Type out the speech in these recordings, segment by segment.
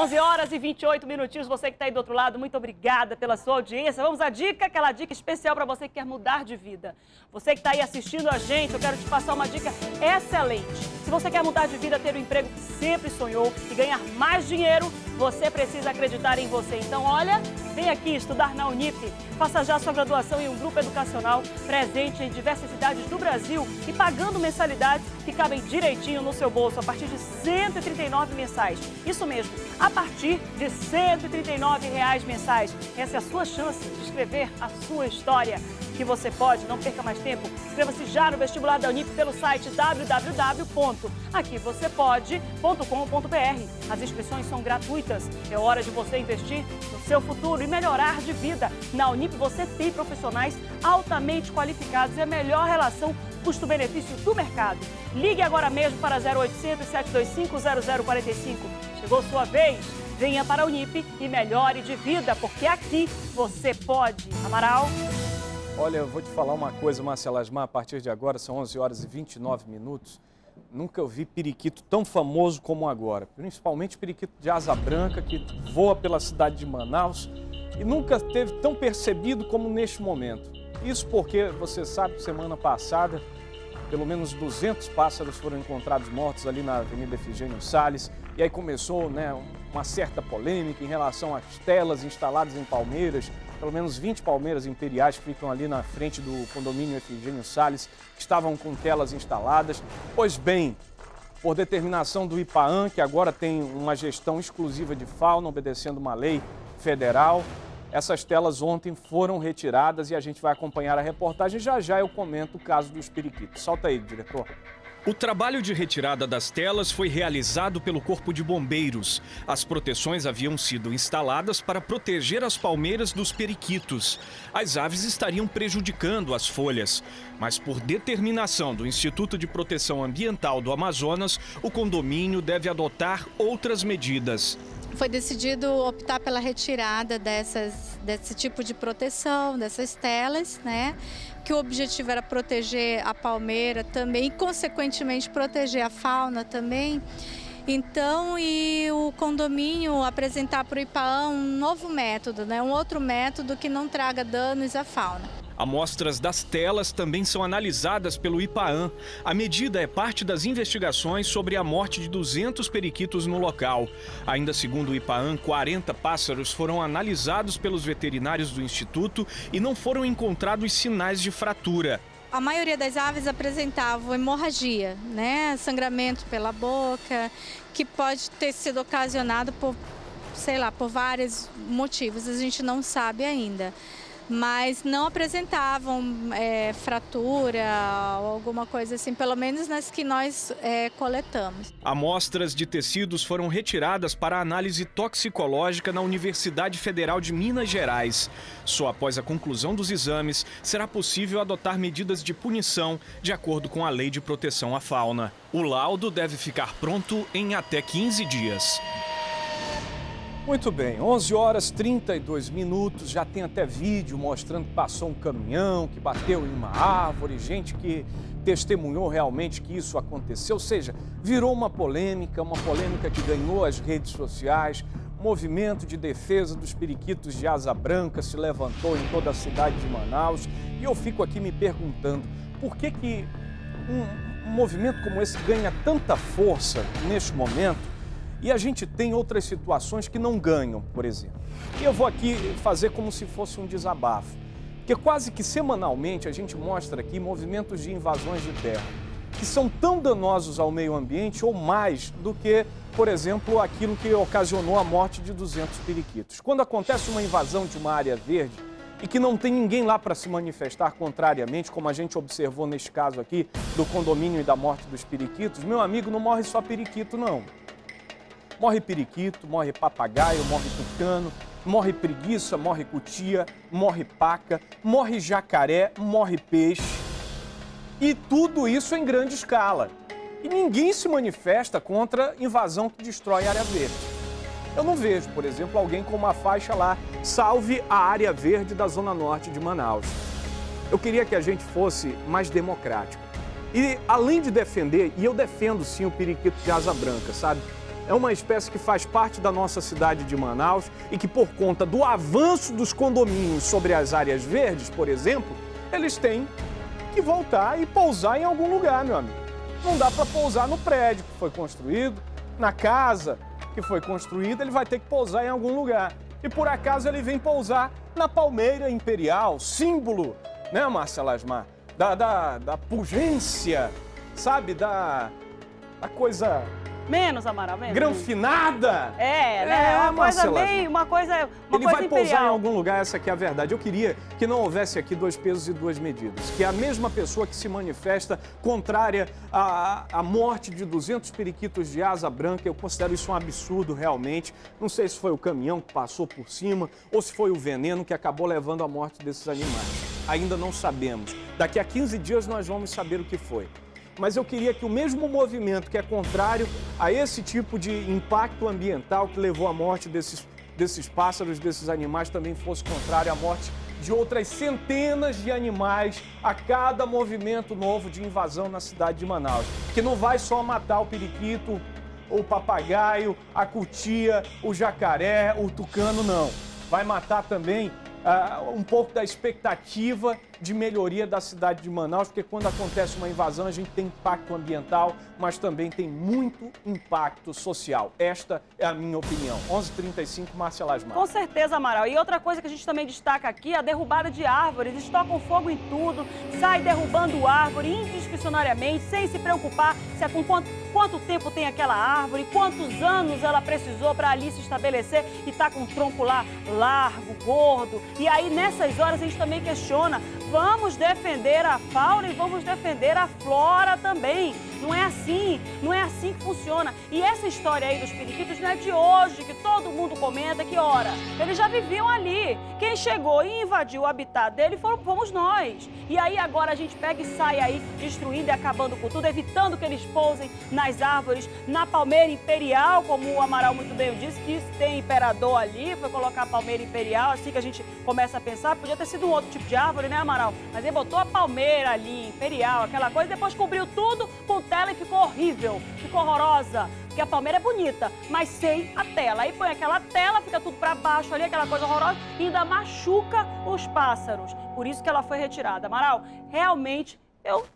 11 horas e 28 minutinhos. Você que está aí do outro lado, muito obrigada pela sua audiência. Vamos à dica, aquela dica especial para você que quer mudar de vida. Você que está aí assistindo a gente, eu quero te passar uma dica excelente. Se você quer mudar de vida, ter o emprego que sempre sonhou e ganhar mais dinheiro, você precisa acreditar em você. Então, olha, vem aqui estudar na Unip. Faça já sua graduação em um grupo educacional presente em diversas cidades do Brasil e pagando mensalidades que cabem direitinho no seu bolso a partir de R$ 139 mensais. Isso mesmo a partir de 139 reais mensais. Essa é a sua chance de escrever a sua história. Que você pode, não perca mais tempo. Inscreva-se já no vestibular da Unip pelo site www.aquivocêpode.com.br. As inscrições são gratuitas. É hora de você investir no seu futuro e melhorar de vida. Na Unip você tem profissionais altamente qualificados e a melhor relação custo-benefício do mercado. Ligue agora mesmo para 0800 725 0045. Chegou sua vez, venha para a Unip e melhore de vida, porque aqui você pode. Amaral? Olha, eu vou te falar uma coisa, Marcela Asmar, a partir de agora são 11 horas e 29 minutos. Nunca vi periquito tão famoso como agora, principalmente periquito de asa branca que voa pela cidade de Manaus e nunca teve tão percebido como neste momento. Isso porque, você sabe, semana passada pelo menos 200 pássaros foram encontrados mortos ali na Avenida Efigênio Salles. E aí começou né, uma certa polêmica em relação às telas instaladas em palmeiras. Pelo menos 20 palmeiras imperiais ficam ali na frente do condomínio Efigênio Salles, que estavam com telas instaladas. Pois bem, por determinação do IPAAN, que agora tem uma gestão exclusiva de fauna, obedecendo uma lei federal, essas telas ontem foram retiradas e a gente vai acompanhar a reportagem. Já já eu comento o caso dos periquitos. Solta aí, diretor. O trabalho de retirada das telas foi realizado pelo Corpo de Bombeiros. As proteções haviam sido instaladas para proteger as palmeiras dos periquitos. As aves estariam prejudicando as folhas. Mas, por determinação do Instituto de Proteção Ambiental do Amazonas, o condomínio deve adotar outras medidas foi decidido optar pela retirada dessas, desse tipo de proteção, dessas telas, né? Que o objetivo era proteger a palmeira também e, consequentemente, proteger a fauna também. Então, e o condomínio apresentar para o IPAAN um novo método, né? um outro método que não traga danos à fauna. Amostras das telas também são analisadas pelo IPAAN. A medida é parte das investigações sobre a morte de 200 periquitos no local. Ainda segundo o IPAAN, 40 pássaros foram analisados pelos veterinários do Instituto e não foram encontrados sinais de fratura. A maioria das aves apresentavam hemorragia, né? sangramento pela boca, que pode ter sido ocasionado por, sei lá, por vários motivos, a gente não sabe ainda mas não apresentavam é, fratura ou alguma coisa assim, pelo menos nas que nós é, coletamos. Amostras de tecidos foram retiradas para análise toxicológica na Universidade Federal de Minas Gerais. Só após a conclusão dos exames será possível adotar medidas de punição de acordo com a Lei de Proteção à Fauna. O laudo deve ficar pronto em até 15 dias. Muito bem, 11 horas 32 minutos, já tem até vídeo mostrando que passou um caminhão, que bateu em uma árvore, gente que testemunhou realmente que isso aconteceu, ou seja, virou uma polêmica, uma polêmica que ganhou as redes sociais, movimento de defesa dos periquitos de asa branca se levantou em toda a cidade de Manaus e eu fico aqui me perguntando por que que um, um movimento como esse ganha tanta força neste momento e a gente tem outras situações que não ganham, por exemplo. E eu vou aqui fazer como se fosse um desabafo. Porque quase que semanalmente a gente mostra aqui movimentos de invasões de terra que são tão danosos ao meio ambiente ou mais do que, por exemplo, aquilo que ocasionou a morte de 200 periquitos. Quando acontece uma invasão de uma área verde e que não tem ninguém lá para se manifestar contrariamente, como a gente observou neste caso aqui do condomínio e da morte dos periquitos, meu amigo, não morre só periquito, não. Morre periquito, morre papagaio, morre tucano, morre preguiça, morre cutia, morre paca, morre jacaré, morre peixe. E tudo isso em grande escala. E ninguém se manifesta contra invasão que destrói a área verde. Eu não vejo, por exemplo, alguém com uma faixa lá, salve a área verde da zona norte de Manaus. Eu queria que a gente fosse mais democrático. E além de defender, e eu defendo sim o periquito de asa branca, sabe? É uma espécie que faz parte da nossa cidade de Manaus e que, por conta do avanço dos condomínios sobre as áreas verdes, por exemplo, eles têm que voltar e pousar em algum lugar, meu amigo. Não dá para pousar no prédio que foi construído, na casa que foi construída, ele vai ter que pousar em algum lugar. E por acaso ele vem pousar na Palmeira Imperial, símbolo, né, Márcia Lasmar? Da, da, da pugência, sabe? Da, da coisa Menos, Amaral, menos. Granfinada? É, né? É, uma coisa bem, uma coisa, uma Ele coisa vai imperial. pousar em algum lugar, essa aqui é a verdade. Eu queria que não houvesse aqui dois pesos e duas medidas. Que a mesma pessoa que se manifesta contrária à, à morte de 200 periquitos de asa branca, eu considero isso um absurdo realmente. Não sei se foi o caminhão que passou por cima ou se foi o veneno que acabou levando à morte desses animais. Ainda não sabemos. Daqui a 15 dias nós vamos saber o que foi mas eu queria que o mesmo movimento que é contrário a esse tipo de impacto ambiental que levou à morte desses, desses pássaros, desses animais, também fosse contrário à morte de outras centenas de animais a cada movimento novo de invasão na cidade de Manaus. Que não vai só matar o periquito, o papagaio, a cutia, o jacaré, o tucano, não. Vai matar também uh, um pouco da expectativa de melhoria da cidade de Manaus, porque quando acontece uma invasão a gente tem impacto ambiental, mas também tem muito impacto social. Esta é a minha opinião. 11:35 Márcia Lasmar. Com certeza, Amaral. E outra coisa que a gente também destaca aqui, a derrubada de árvores. Estocam fogo em tudo, sai derrubando árvore indiscricionariamente, sem se preocupar se é com quanto, quanto tempo tem aquela árvore, quantos anos ela precisou para ali se estabelecer e tá com o tronco lá largo, gordo. E aí nessas horas a gente também questiona vamos defender a fauna e vamos defender a flora também. Não é assim, não é assim que funciona. E essa história aí dos periquitos não é de hoje, que todo mundo comenta que, ora, eles já viviam ali. Quem chegou e invadiu o habitat dele fomos nós. E aí agora a gente pega e sai aí destruindo e acabando com tudo, evitando que eles pousem nas árvores, na palmeira imperial, como o Amaral muito bem disse, que tem imperador ali, foi colocar a palmeira imperial, assim que a gente começa a pensar, podia ter sido um outro tipo de árvore, né, Amaral? Mas ele botou a palmeira ali, imperial, aquela coisa, depois cobriu tudo com tela e ficou horrível, ficou horrorosa. Porque a palmeira é bonita, mas sem a tela. Aí põe aquela tela, fica tudo para baixo ali, aquela coisa horrorosa, e ainda machuca os pássaros. Por isso que ela foi retirada. Amaral, realmente eu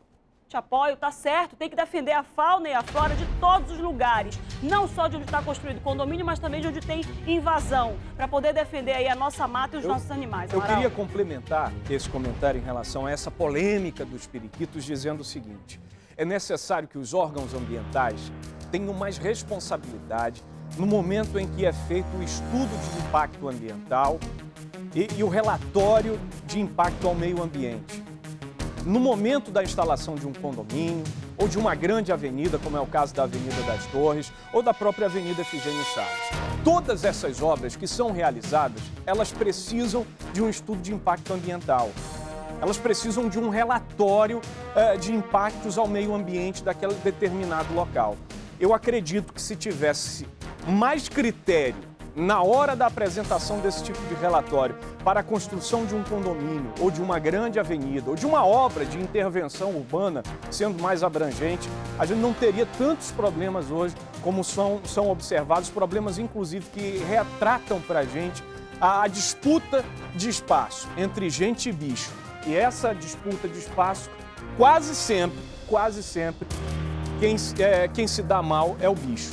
te apoio, tá certo, tem que defender a fauna e a flora de todos os lugares, não só de onde está construído condomínio, mas também de onde tem invasão, para poder defender aí a nossa mata e os eu, nossos animais. Eu queria complementar esse comentário em relação a essa polêmica dos periquitos, dizendo o seguinte: é necessário que os órgãos ambientais tenham mais responsabilidade no momento em que é feito o estudo de impacto ambiental e, e o relatório de impacto ao meio ambiente. No momento da instalação de um condomínio ou de uma grande avenida, como é o caso da Avenida das Torres ou da própria Avenida Efigênio Chaves. Todas essas obras que são realizadas, elas precisam de um estudo de impacto ambiental elas precisam de um relatório uh, de impactos ao meio ambiente daquele determinado local. Eu acredito que se tivesse mais critério na hora da apresentação desse tipo de relatório para a construção de um condomínio ou de uma grande avenida ou de uma obra de intervenção urbana sendo mais abrangente, a gente não teria tantos problemas hoje como são, são observados, problemas inclusive que retratam para a gente a, a disputa de espaço entre gente e bicho. E essa disputa de espaço, quase sempre, quase sempre, quem, é, quem se dá mal é o bicho.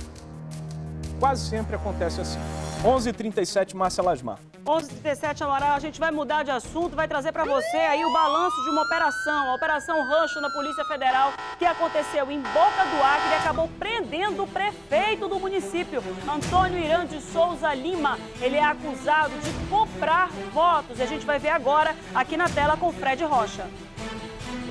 Quase sempre acontece assim. 11h37, Márcia Lasmar. 11h37, Amaral, a gente vai mudar de assunto, vai trazer para você aí o balanço de uma operação, a Operação Rancho na Polícia Federal, que aconteceu em Boca do Acre e acabou prendendo o prefeito do município, Antônio Irã de Souza Lima. Ele é acusado de comprar votos e a gente vai ver agora aqui na tela com Fred Rocha.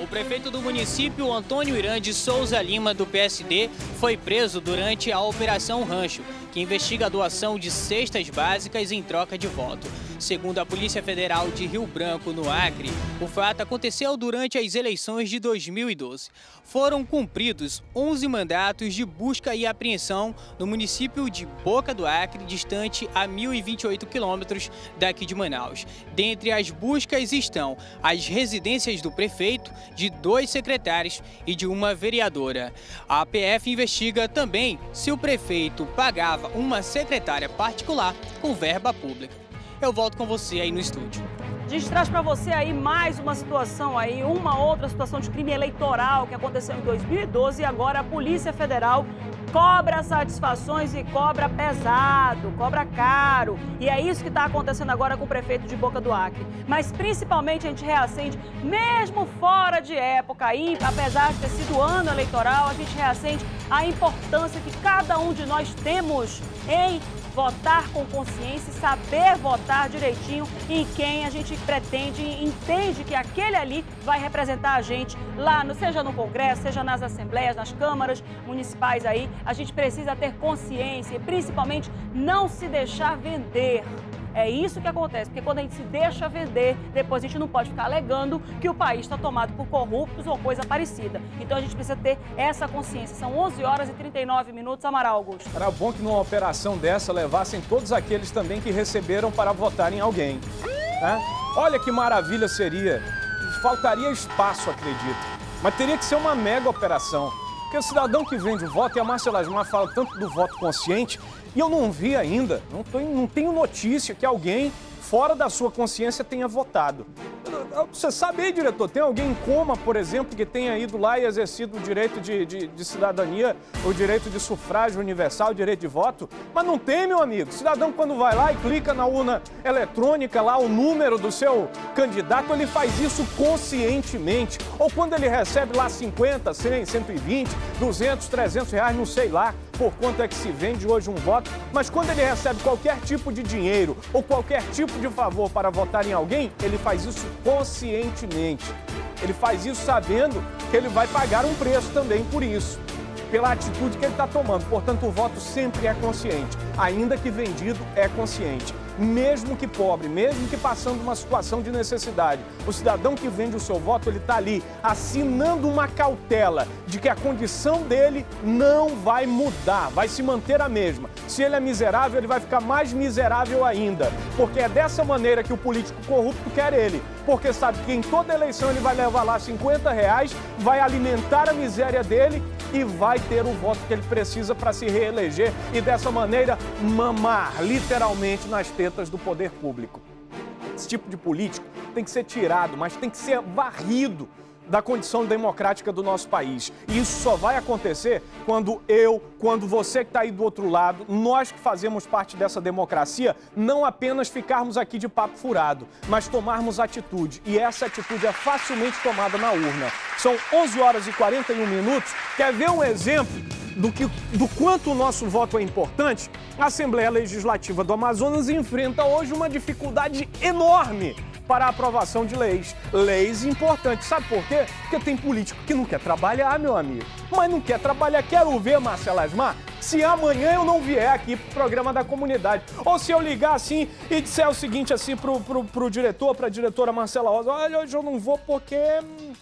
O prefeito do município, Antônio Irã de Souza Lima, do PSD, foi preso durante a Operação Rancho que investiga a doação de cestas básicas em troca de voto. Segundo a Polícia Federal de Rio Branco, no Acre, o fato aconteceu durante as eleições de 2012. Foram cumpridos 11 mandatos de busca e apreensão no município de Boca do Acre, distante a 1.028 quilômetros daqui de Manaus. Dentre as buscas estão as residências do prefeito, de dois secretários e de uma vereadora. A PF investiga também se o prefeito pagava uma secretária particular com verba pública. Eu volto com você aí no estúdio. A gente traz para você aí mais uma situação aí, uma outra situação de crime eleitoral que aconteceu em 2012 e agora a Polícia Federal cobra satisfações e cobra pesado, cobra caro. E é isso que está acontecendo agora com o prefeito de Boca do Acre. Mas principalmente a gente reacende, mesmo fora de época aí, apesar de ter sido ano eleitoral, a gente reacende a importância que cada um de nós temos em votar com consciência e saber votar direitinho em quem a gente pretende e entende que aquele ali vai representar a gente lá, no, seja no Congresso, seja nas assembleias, nas câmaras municipais aí. A gente precisa ter consciência e principalmente não se deixar vender. É isso que acontece, porque quando a gente se deixa vender, depois a gente não pode ficar alegando que o país está tomado por corruptos ou coisa parecida. Então a gente precisa ter essa consciência. São 11 horas e 39 minutos, Amaral Augusto. Era bom que numa operação dessa levassem todos aqueles também que receberam para votar em alguém. Né? Olha que maravilha seria. Faltaria espaço, acredito. Mas teria que ser uma mega operação. Porque o cidadão que vende o voto, e a Márcia Lasmar fala tanto do voto consciente, e eu não vi ainda, não, tô, não tenho notícia que alguém fora da sua consciência tenha votado. Você sabe aí, diretor, tem alguém em coma, por exemplo, que tenha ido lá e exercido o direito de, de, de, cidadania, o direito de sufrágio universal, o direito de voto? Mas não tem, meu amigo. Cidadão, quando vai lá e clica na urna eletrônica, lá o número do seu candidato, ele faz isso conscientemente. Ou quando ele recebe lá 50, 100, 120, 200, 300 reais, não sei lá por quanto é que se vende hoje um voto, mas quando ele recebe qualquer tipo de dinheiro ou qualquer tipo de favor para votar em alguém, ele faz isso conscientemente. Ele faz isso sabendo que ele vai pagar um preço também por isso, pela atitude que ele está tomando. Portanto, o voto sempre é consciente, ainda que vendido é consciente mesmo que pobre, mesmo que passando uma situação de necessidade. O cidadão que vende o seu voto, ele está ali assinando uma cautela de que a condição dele não vai mudar, vai se manter a mesma. Se ele é miserável, ele vai ficar mais miserável ainda, porque é dessa maneira que o político corrupto quer ele, porque sabe que em toda eleição ele vai levar lá 50 reais, vai alimentar a miséria dele e vai ter o voto que ele precisa para se reeleger e dessa maneira mamar literalmente nas tetas do poder público. Esse tipo de político tem que ser tirado, mas tem que ser varrido da condição democrática do nosso país. E isso só vai acontecer quando eu, quando você que está aí do outro lado, nós que fazemos parte dessa democracia, não apenas ficarmos aqui de papo furado, mas tomarmos atitude. E essa atitude é facilmente tomada na urna. São 11 horas e 41 minutos. Quer ver um exemplo do, que, do quanto o nosso voto é importante? A Assembleia Legislativa do Amazonas enfrenta hoje uma dificuldade enorme para a aprovação de leis. Leis importantes. Sabe por quê? Porque tem político que não quer trabalhar, meu amigo. Mas não quer trabalhar. Quero ver, Marcela Asmar, se amanhã eu não vier aqui pro programa da comunidade. Ou se eu ligar assim e disser o seguinte assim pro, pro, pro diretor, pra diretora Marcela Rosa, olha, hoje eu não vou porque hum,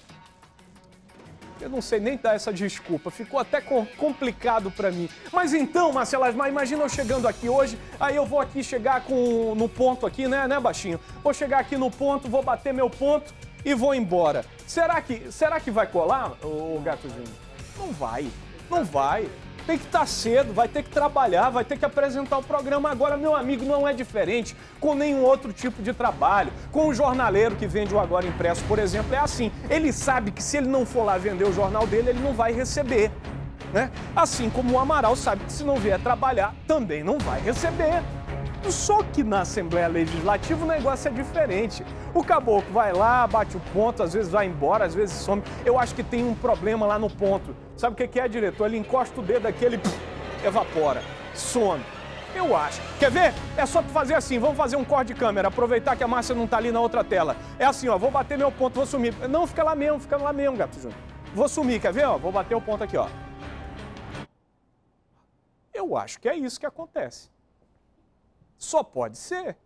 eu não sei nem dar essa desculpa, ficou até complicado para mim. Mas então, Marcelo mas imagina eu chegando aqui hoje, aí eu vou aqui chegar com no ponto aqui, né, né, baixinho? Vou chegar aqui no ponto, vou bater meu ponto e vou embora. Será que, será que vai colar, o gatozinho? Não vai, não vai tem que estar tá cedo, vai ter que trabalhar, vai ter que apresentar o programa. Agora, meu amigo, não é diferente com nenhum outro tipo de trabalho. Com o jornaleiro que vende o Agora Impresso, por exemplo, é assim. Ele sabe que se ele não for lá vender o jornal dele, ele não vai receber. Né? Assim como o Amaral sabe que se não vier trabalhar, também não vai receber. Só que na Assembleia Legislativa o negócio é diferente. O caboclo vai lá, bate o ponto, às vezes vai embora, às vezes some. Eu acho que tem um problema lá no ponto. Sabe o que é, diretor? Ele encosta o dedo aqui, ele evapora, some. Eu acho. Quer ver? É só fazer assim, vamos fazer um corte de câmera, aproveitar que a Márcia não tá ali na outra tela. É assim, ó, vou bater meu ponto, vou sumir. Não, fica lá mesmo, fica lá mesmo, gato Júnior. Vou sumir, quer ver? Ó, vou bater o ponto aqui, ó. Eu acho que é isso que acontece. Só pode ser.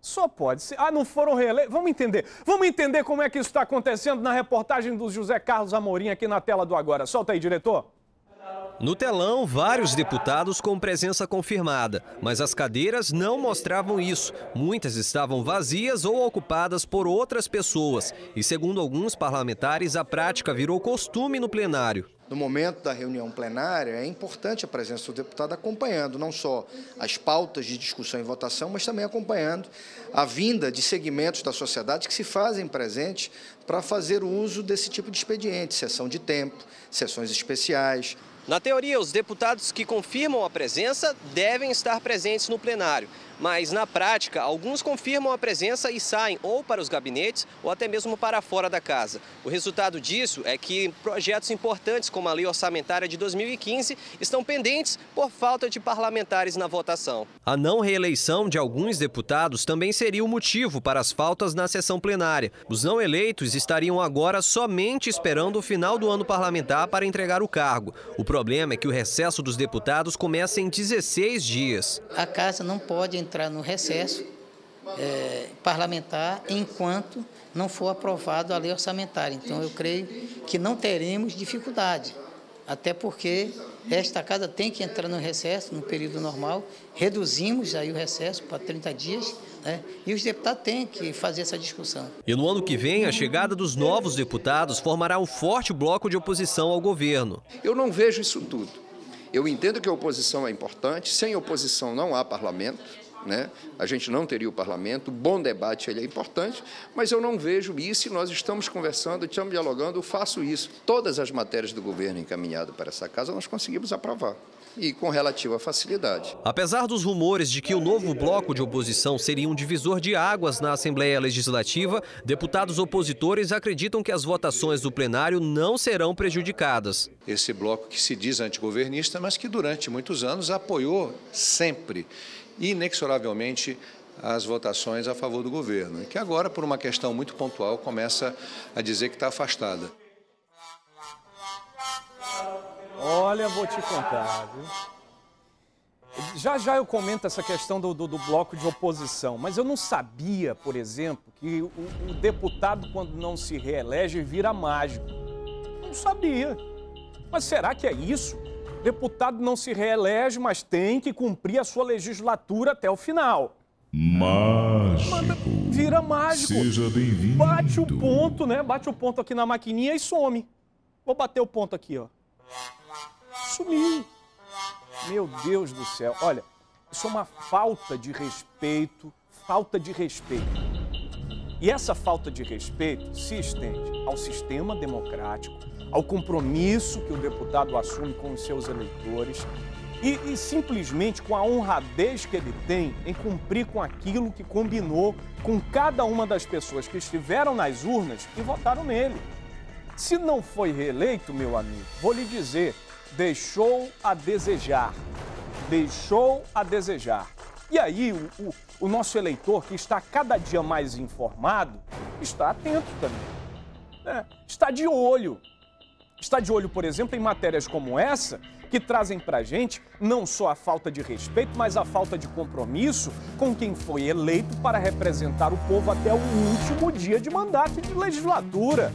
Só pode ser. Ah, não foram reeleitos? Vamos entender. Vamos entender como é que isso está acontecendo na reportagem do José Carlos Amorim aqui na tela do Agora. Solta aí, diretor. No telão, vários deputados com presença confirmada, mas as cadeiras não mostravam isso. Muitas estavam vazias ou ocupadas por outras pessoas. E, segundo alguns parlamentares, a prática virou costume no plenário. No momento da reunião plenária, é importante a presença do deputado acompanhando não só as pautas de discussão e votação, mas também acompanhando a vinda de segmentos da sociedade que se fazem presentes para fazer uso desse tipo de expediente, sessão de tempo, sessões especiais. Na teoria, os deputados que confirmam a presença devem estar presentes no plenário. Mas, na prática, alguns confirmam a presença e saem ou para os gabinetes ou até mesmo para fora da casa. O resultado disso é que projetos importantes, como a Lei Orçamentária de 2015, estão pendentes por falta de parlamentares na votação. A não reeleição de alguns deputados também seria o motivo para as faltas na sessão plenária. Os não eleitos estariam agora somente esperando o final do ano parlamentar para entregar o cargo. O problema é que o recesso dos deputados começa em 16 dias. A casa não pode entrar no recesso é, parlamentar enquanto não for aprovado a lei orçamentária. Então, eu creio que não teremos dificuldade, até porque esta casa tem que entrar no recesso no período normal, reduzimos aí o recesso para 30 dias, né? e os deputados têm que fazer essa discussão. E no ano que vem, a chegada dos novos deputados formará um forte bloco de oposição ao governo. Eu não vejo isso tudo. Eu entendo que a oposição é importante, sem oposição não há parlamento, né? A gente não teria o parlamento, o bom debate ele é importante, mas eu não vejo isso e nós estamos conversando, estamos dialogando, eu faço isso. Todas as matérias do governo encaminhadas para essa casa nós conseguimos aprovar e com relativa facilidade. Apesar dos rumores de que o novo bloco de oposição seria um divisor de águas na Assembleia Legislativa, deputados opositores acreditam que as votações do plenário não serão prejudicadas. Esse bloco que se diz antigovernista, mas que durante muitos anos apoiou sempre inexoravelmente as votações a favor do governo, que agora, por uma questão muito pontual, começa a dizer que está afastada. Olha, vou te contar, viu? Já já eu comento essa questão do, do, do, bloco de oposição, mas eu não sabia, por exemplo, que o, o deputado, quando não se reelege, vira mágico. Não sabia. Mas será que é isso? Deputado não se reelege, mas tem que cumprir a sua legislatura até o final. Mágico. Manda, vira mágico. Seja bem-vindo. Bate o ponto, né? Bate o ponto aqui na maquininha e some. Vou bater o ponto aqui, ó. Sumiu. Meu Deus do céu. Olha, isso é uma falta de respeito, falta de respeito. E essa falta de respeito se estende ao sistema democrático, ao compromisso que o deputado assume com os seus eleitores e, e, simplesmente com a honradez que ele tem em cumprir com aquilo que combinou com cada uma das pessoas que estiveram nas urnas e votaram nele. Se não foi reeleito, meu amigo, vou lhe dizer, deixou a desejar. Deixou a desejar. E aí, o, o, o nosso eleitor, que está cada dia mais informado, está atento também. É, está de olho está de olho, por exemplo, em matérias como essa, que trazem para gente não só a falta de respeito, mas a falta de compromisso com quem foi eleito para representar o povo até o último dia de mandato e de legislatura.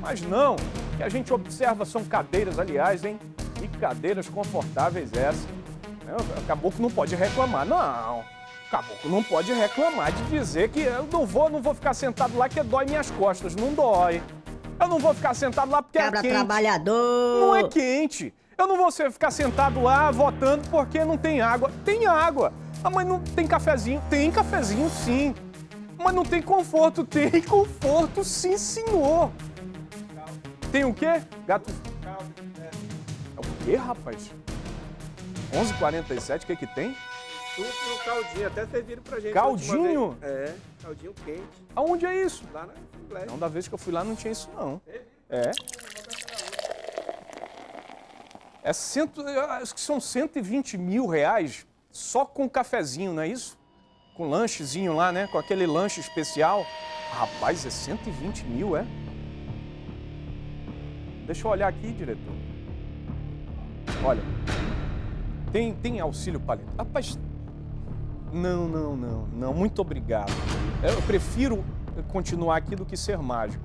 Mas não, o que a gente observa são cadeiras, aliás, hein? E cadeiras confortáveis essas. Acabou que não pode reclamar, não. Caboclo não pode reclamar de dizer que eu não vou, não vou ficar sentado lá que dói minhas costas. Não dói. Eu não vou ficar sentado lá porque Cabra é quente. trabalhador. Não é quente. Eu não vou ficar sentado lá votando porque não tem água. Tem água. Ah, mas não tem cafezinho? Tem cafezinho, sim. Mas não tem conforto? Tem conforto, sim, senhor. Tem o quê? Gato... É o quê, rapaz? 11h47, o que que tem? Tudo no caldinho, até serviram pra gente. Caldinho? É, caldinho quente. Aonde é isso? Lá na Assembleia. Não, da vez que eu fui lá não tinha isso, não. É. É cento, acho que são 120 mil reais só com cafezinho, não é isso? Com lanchezinho lá, né? Com aquele lanche especial. Rapaz, é 120 mil, é? Deixa eu olhar aqui, diretor. Olha, tem, tem auxílio paletó. Rapaz, Não, não, não, não. Muito obrigado. Eu prefiro continuar aqui do que ser mágico.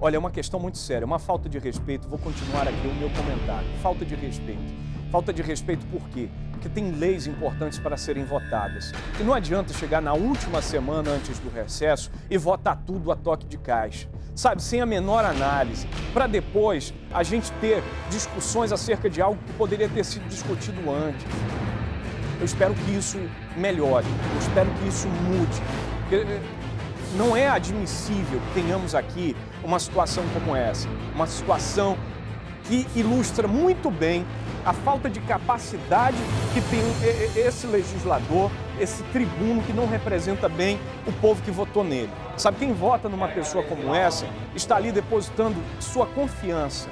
Olha, é uma questão muito séria, uma falta de respeito. Vou continuar aqui o meu comentário. Falta de respeito. Falta de respeito por quê? Porque tem leis importantes para serem votadas. E não adianta chegar na última semana antes do recesso e votar tudo a toque de caixa. Sabe, sem a menor análise, para depois a gente ter discussões acerca de algo que poderia ter sido discutido antes. Eu espero que isso melhore, eu espero que isso mude. Porque não é admissível que tenhamos aqui uma situação como essa, uma situação ilustra muito bem a falta de capacidade que tem esse legislador, esse tribuno que não representa bem o povo que votou nele. Sabe, quem vota numa pessoa como essa está ali depositando sua confiança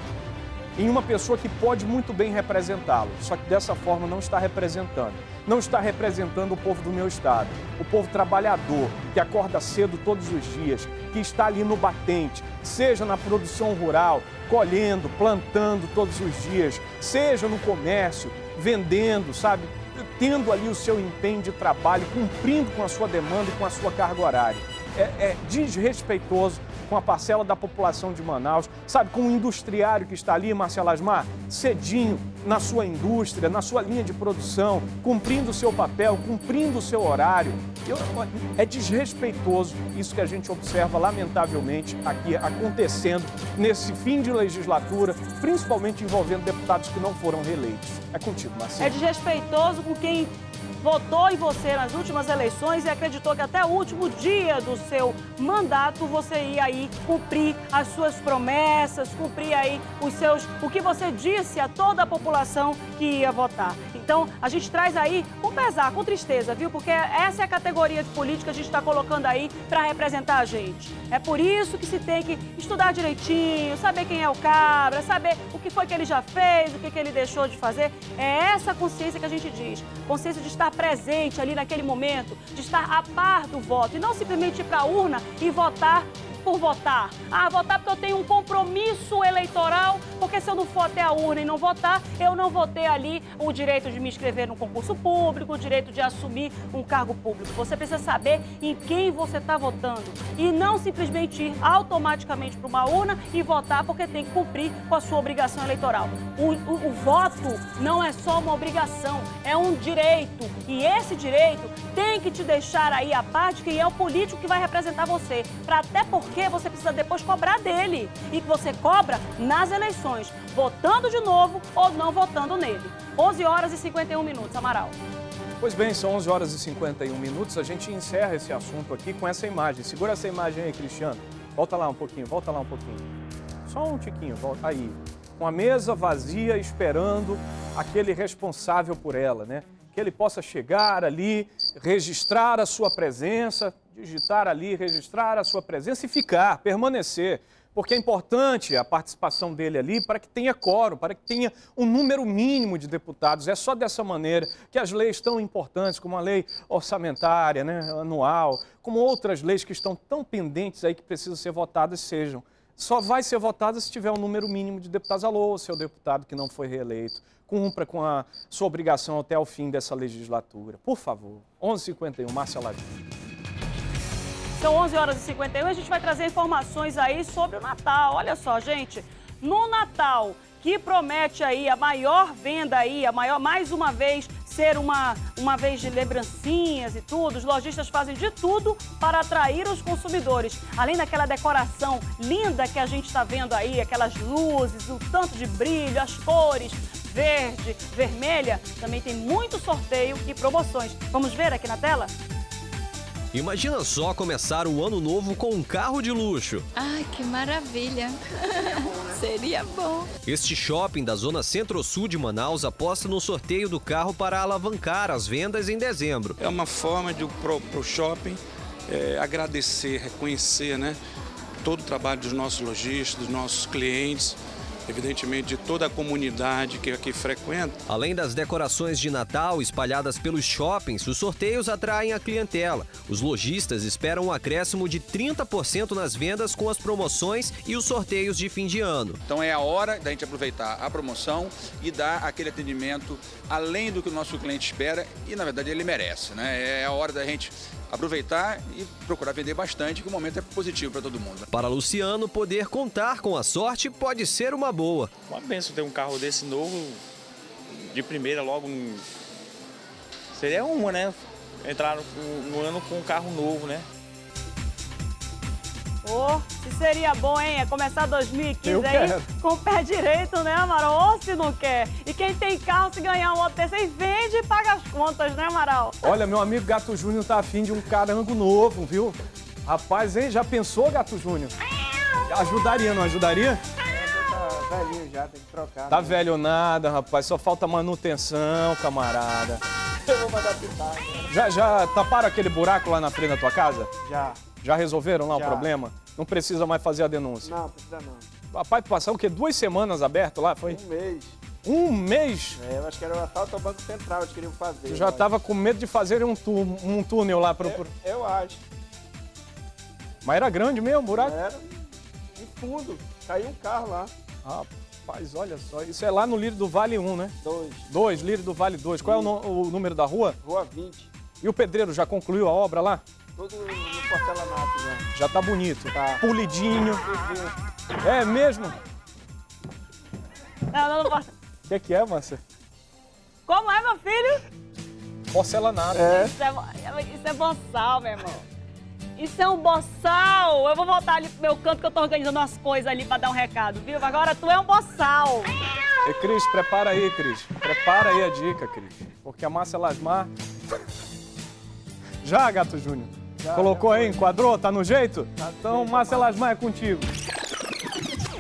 em uma pessoa que pode muito bem representá-lo, só que dessa forma não está representando não está representando o povo do meu estado, o povo trabalhador, que acorda cedo todos os dias, que está ali no batente, seja na produção rural, colhendo, plantando todos os dias, seja no comércio, vendendo, sabe? Tendo ali o seu empenho de trabalho, cumprindo com a sua demanda e com a sua carga horária. É, é desrespeitoso com a parcela da população de Manaus, sabe, com o industriário que está ali, Marcelo Asmar, cedinho na sua indústria, na sua linha de produção, cumprindo o seu papel, cumprindo o seu horário. Eu, é desrespeitoso isso que a gente observa, lamentavelmente, aqui acontecendo nesse fim de legislatura, principalmente envolvendo deputados que não foram reeleitos. É contigo, Marcelo. É desrespeitoso com quem votou em você nas últimas eleições e acreditou que até o último dia do seu mandato você ia aí cumprir as suas promessas, cumprir aí os seus, o que você disse a toda a população que ia votar. Então, a gente traz aí com pesar, com tristeza, viu? Porque essa é a categoria de política que a gente está colocando aí para representar a gente. É por isso que se tem que estudar direitinho, saber quem é o cabra, saber o que foi que ele já fez, o que, que ele deixou de fazer. É essa consciência que a gente diz. Consciência de estar presente ali naquele momento, de estar a par do voto e não simplesmente ir para a urna e votar por votar. Ah, votar porque eu tenho um compromisso eleitoral, porque se eu não for até a urna e não votar, eu não vou ter ali o direito de me inscrever num concurso público, o direito de assumir um cargo público. Você precisa saber em quem você está votando e não simplesmente ir automaticamente para uma urna e votar porque tem que cumprir com a sua obrigação eleitoral. O, o, o voto não é só uma obrigação, é um direito. E esse direito tem que te deixar aí a parte quem é o político que vai representar você. Para até porque você precisa depois cobrar dele. E que você cobra nas eleições, votando de novo ou não votando nele. 11 horas e 51 minutos, Amaral. Pois bem, são 11 horas e 51 minutos. A gente encerra esse assunto aqui com essa imagem. Segura essa imagem aí, Cristiano. Volta lá um pouquinho, volta lá um pouquinho. Só um tiquinho, volta aí. Com a mesa vazia esperando aquele responsável por ela, né? que ele possa chegar ali, registrar a sua presença, digitar ali, registrar a sua presença e ficar, permanecer. Porque é importante a participação dele ali para que tenha quórum, para que tenha um número mínimo de deputados. É só dessa maneira que as leis tão importantes, como a lei orçamentária, né, anual, como outras leis que estão tão pendentes aí que precisam ser votadas, sejam. Só vai ser votada se tiver um número mínimo de deputados. Alô, seu deputado que não foi reeleito cumpra com a sua obrigação até o fim dessa legislatura. Por favor. 11h51, Márcia Ladinho. São 11 horas e 51 e a gente vai trazer informações aí sobre o Natal. Olha só, gente, no Natal, que promete aí a maior venda aí, a maior, mais uma vez, ser uma, uma vez de lembrancinhas e tudo, os lojistas fazem de tudo para atrair os consumidores. Além daquela decoração linda que a gente está vendo aí, aquelas luzes, o tanto de brilho, as cores, verde, vermelha, também tem muito sorteio e promoções. Vamos ver aqui na tela? Imagina só começar o ano novo com um carro de luxo. Ai, que maravilha! Seria bom. Este shopping da zona centro-sul de Manaus aposta no sorteio do carro para alavancar as vendas em dezembro. É uma forma de pro, pro shopping é, agradecer, reconhecer, né, todo o trabalho dos nossos lojistas, dos nossos clientes evidentemente, de toda a comunidade que aqui frequenta. Além das decorações de Natal espalhadas pelos shoppings, os sorteios atraem a clientela. Os lojistas esperam um acréscimo de 30% nas vendas com as promoções e os sorteios de fim de ano. Então é a hora da gente aproveitar a promoção e dar aquele atendimento além do que o nosso cliente espera e, na verdade, ele merece. Né? É a hora da gente aproveitar e procurar vender bastante, que o momento é positivo para todo mundo. Para Luciano, poder contar com a sorte pode ser uma boa. Uma benção ter um carro desse novo, de primeira, logo. Seria uma, né? Entrar no, no ano com um carro novo, né? Oh, se seria bom, hein? É começar 2015 Eu aí quero. com o pé direito, né, Amaral? Ou se não quer. E quem tem carro, se ganhar um outro desse, aí vende e paga as contas, né, Amaral? Olha, meu amigo Gato Júnior tá afim de um carango novo, viu? Rapaz, hein? Já pensou, Gato Júnior? Ajudaria, não ajudaria? Tá velhinho já, tem que trocar. Tá velho nada, rapaz. Só falta manutenção, camarada. Eu vou mandar pintar. né? Já, já taparam aquele buraco lá na frente da tua casa? Já. Já resolveram lá Já. o problema? Não precisa mais fazer a denúncia. Não, precisa não. Rapaz, tu passou o quê? Duas semanas aberto lá, foi? Um mês. Um mês? É, eu acho que era o assalto ao Banco Central, eles queriam fazer. Tu já tava com medo de fazer um, tú- um túnel lá pro... pro- Eu, eu acho. Mas era grande mesmo o buraco? Era. E fundo. Caiu um carro lá. Rapaz, olha só. Isso é lá no Lírio do Vale 1, né? Dois. Dois, Lírio do Vale 2. Qual é o, o número da rua? Rua 20. E o pedreiro já concluiu a obra lá? Tudo no porcelanato já. Já tá bonito. Tá. Polidinho. É mesmo? Não, não, não posso. O que, que é, Márcia? Como é, meu filho? Porcelanato. Isso é, bo- isso é boçal, meu irmão. Isso é um boçal. Eu vou voltar ali pro meu canto que eu tô organizando umas coisas ali pra dar um recado, viu? Agora tu é um boçal. E Cris, prepara aí, Cris. Prepara aí a dica, Cris. Porque a Márcia Lasmar. Já, Gato Júnior? Colocou aí, enquadrou? Tá no jeito? então, Márcia Lasmar é contigo.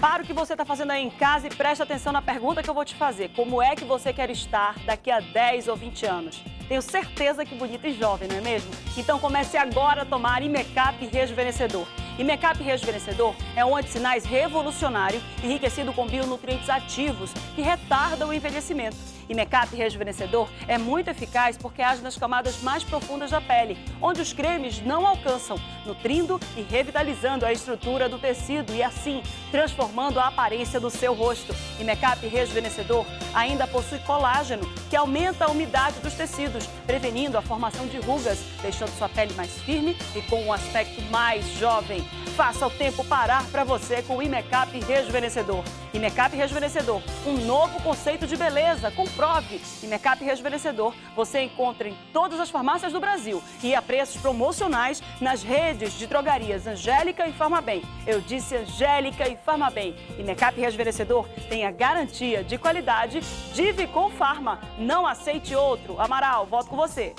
Para o que você está fazendo aí em casa e preste atenção na pergunta que eu vou te fazer. Como é que você quer estar daqui a 10 ou 20 anos? Tenho certeza que bonita e jovem, não é mesmo? Então comece agora a tomar Imecap Rejuvenescedor. Imecap Rejuvenescedor é um antissinais revolucionário enriquecido com bionutrientes ativos que retardam o envelhecimento. Imecap Rejuvenescedor é muito eficaz porque age nas camadas mais profundas da pele, onde os cremes não alcançam, nutrindo e revitalizando a estrutura do tecido e assim transformando a aparência do seu rosto. Imecap Rejuvenescedor ainda possui colágeno, que aumenta a umidade dos tecidos, prevenindo a formação de rugas, deixando sua pele mais firme e com um aspecto mais jovem. Faça o tempo parar para você com o Imecap Rejuvenescedor. Imecap Rejuvenescedor, um novo conceito de beleza. Comprove. Imecap Rejuvenescedor você encontra em todas as farmácias do Brasil e a preços promocionais nas redes de drogarias Angélica e Farmabem. Eu disse Angélica e Farmabem. Imecap Rejuvenescedor tem a garantia de qualidade Dive com Farma. Não aceite outro. Amaral, volto com você.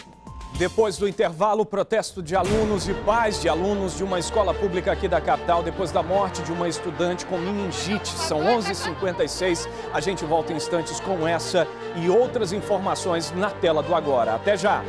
Depois do intervalo, protesto de alunos e pais de alunos de uma escola pública aqui da capital, depois da morte de uma estudante com meningite. São 11h56. A gente volta em instantes com essa e outras informações na tela do Agora. Até já!